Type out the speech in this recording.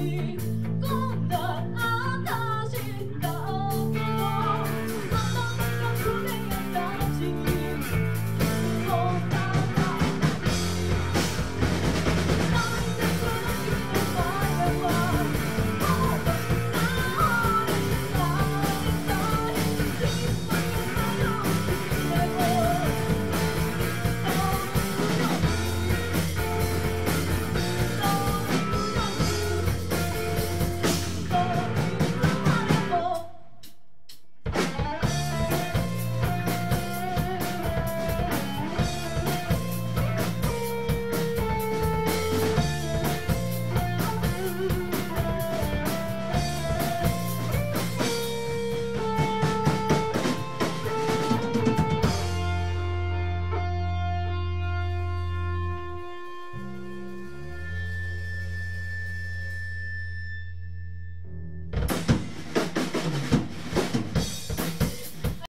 You.